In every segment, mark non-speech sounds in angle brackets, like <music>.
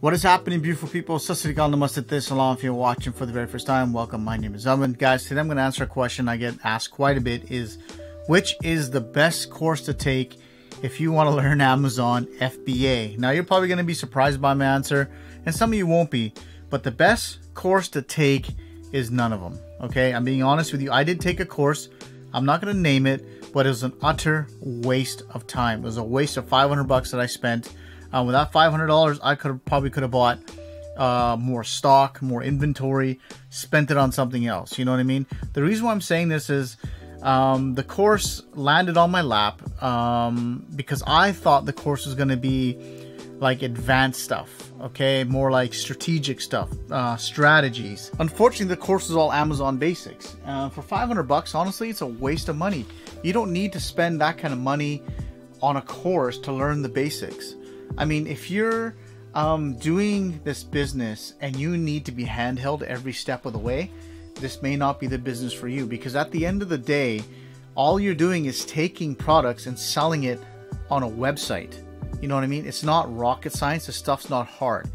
What is happening, beautiful people? Sasrikal Namaste Salam. If you're watching for the very first time, welcome. My name is Amen. Guys, today I'm going to answer a question I get asked quite a bit is which is the best course to take if you want to learn Amazon FBA? Now, you're probably going to be surprised by my answer, and some of you won't be, but the best course to take is none of them. Okay, I'm being honest with you. I did take a course. I'm not going to name it, but it was an utter waste of time. It was a waste of 500 bucks that I spent uh, with that $500, I could probably could have bought uh, more stock, more inventory, spent it on something else. You know what I mean? The reason why I'm saying this is um, the course landed on my lap um, because I thought the course was going to be like advanced stuff, okay, more like strategic stuff, uh, strategies. Unfortunately, the course is all Amazon basics. Uh, for 500 bucks, honestly, it's a waste of money. You don't need to spend that kind of money on a course to learn the basics. I mean, if you're um, doing this business and you need to be handheld every step of the way, this may not be the business for you because at the end of the day, all you're doing is taking products and selling it on a website. You know what I mean? It's not rocket science, the stuff's not hard.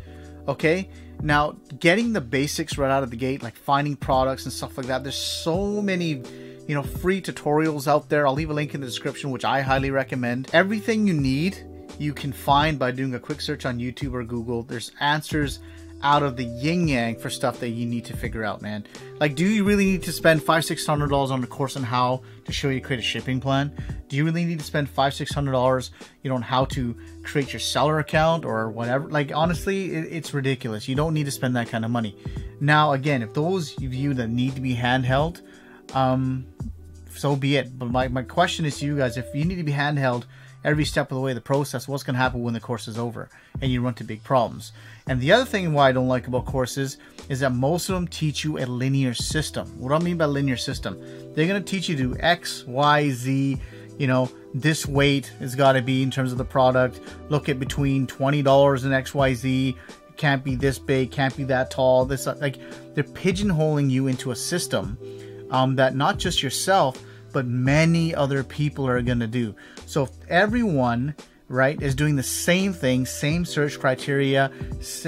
Okay? Now, getting the basics right out of the gate, like finding products and stuff like that, there's so many you know free tutorials out there i'll leave a link in the description which i highly recommend everything you need you can find by doing a quick search on YouTube or Google. There's answers out of the yin yang for stuff that you need to figure out, man. Like, do you really need to spend five, six hundred dollars on a course on how to show you create a shipping plan? Do you really need to spend five, six hundred dollars, you know, on how to create your seller account or whatever? Like, honestly, it, it's ridiculous. You don't need to spend that kind of money. Now, again, if those of you that need to be handheld, um, so be it. But my, my question is to you guys: if you need to be handheld every step of the way the process what's going to happen when the course is over and you run into big problems? And the other thing why i don't like about courses is that most of them teach you a linear system. What do i mean by linear system? They're going to teach you to x y z you know this weight has got to be in terms of the product. Look at between $20 and xyz can't be this big can't be that tall this like they're pigeonholing you into a system um, that not just yourself but many other people are going to do. So if everyone right is doing the same thing, same search criteria,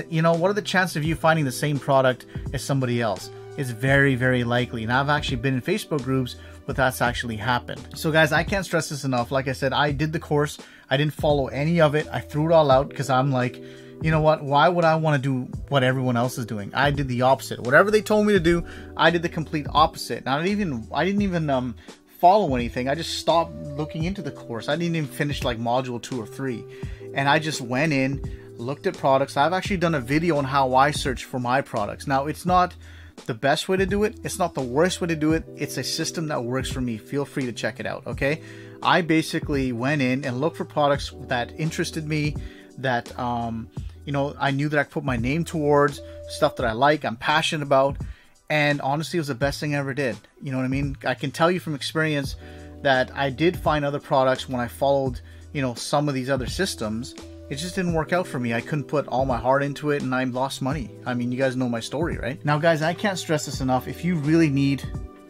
you know, what are the chances of you finding the same product as somebody else? It's very, very likely. And I've actually been in Facebook groups but that's actually happened. So guys, I can't stress this enough. Like I said, I did the course. I didn't follow any of it. I threw it all out because I'm like, you know what? Why would I want to do what everyone else is doing? I did the opposite. Whatever they told me to do, I did the complete opposite. Didn't even I didn't even um follow anything. I just stopped looking into the course. I didn't even finish like module two or three. And I just went in, looked at products. I've actually done a video on how I search for my products. Now, it's not the best way to do it, it's not the worst way to do it. It's a system that works for me. Feel free to check it out, okay? I basically went in and looked for products that interested me, that, um, you know, I knew that I could put my name towards, stuff that I like, I'm passionate about and honestly, it was the best thing I ever did. You know what I mean? I can tell you from experience that I did find other products when I followed, you know, some of these other systems. It just didn't work out for me. I couldn't put all my heart into it and I lost money. I mean, you guys know my story, right? Now, guys, I can't stress this enough. If you really need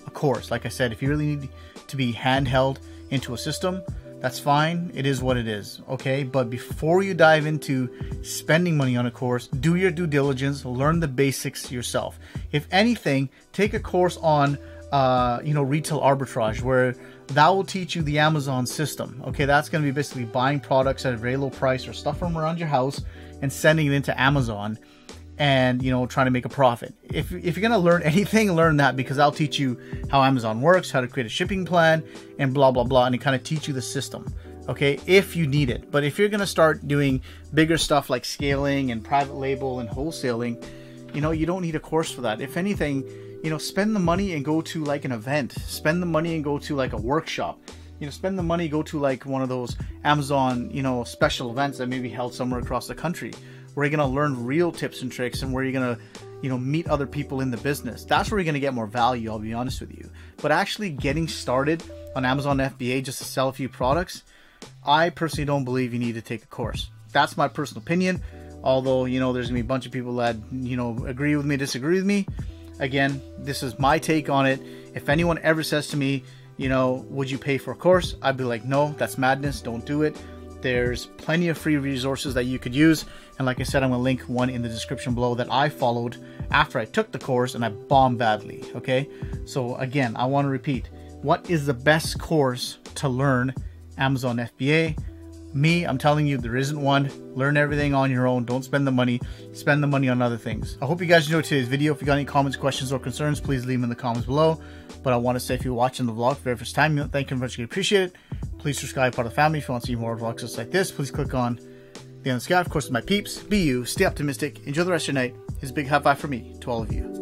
a course, like I said, if you really need to be handheld into a system, that's fine. It is what it is. Okay. But before you dive into spending money on a course, do your due diligence, learn the basics yourself. If anything, take a course on, uh, you know, retail arbitrage where that will teach you the Amazon system. Okay. That's going to be basically buying products at a very low price or stuff from around your house and sending it into Amazon and you know trying to make a profit. If, if you're going to learn <laughs> anything learn that because i'll teach you how amazon works how to create a shipping plan and blah blah blah and kind of teach you the system okay if you need it. But if you're going to start doing bigger stuff like scaling and private label and wholesaling you know you don't need a course for that. If anything you know spend the money and go to like an event. Spend the money and go to like a workshop. You know spend the money go to like one of those amazon you know special events that may be held somewhere across the country where you're going to learn real tips and tricks and where you're going to you know meet other people in the business. That's where you're going to get more value i'll be honest with you. But actually getting started on amazon fba just to sell a few products i personally don't believe you need to take a course. That's my personal opinion. Although you know there's gonna be a bunch of people that you know agree with me disagree with me. Again this is my take on it. If anyone ever says to me you know would you pay for a course? I'd be like no that's madness. Don't do it There's plenty of free resources that you could use. And like I said, I'm to link one in the description below that I followed after I took the course and I bombed badly. Okay. So again, I want to repeat what is the best course to learn Amazon FBA? Me, I'm telling you, there isn't one. Learn everything on your own. Don't spend the money. Spend the money on other things. I hope you guys enjoyed today's video. If you got any comments, questions, or concerns, please leave them in the comments below. But I want to say if you're watching the vlog for the first time, thank you very much. I appreciate it. Please subscribe part of the family. If you want to see more vlogs just like this, please click on the end of the sky. Of course, my peeps. Be you. Stay optimistic. Enjoy the rest of your night. Here's a big high five for me to all of you.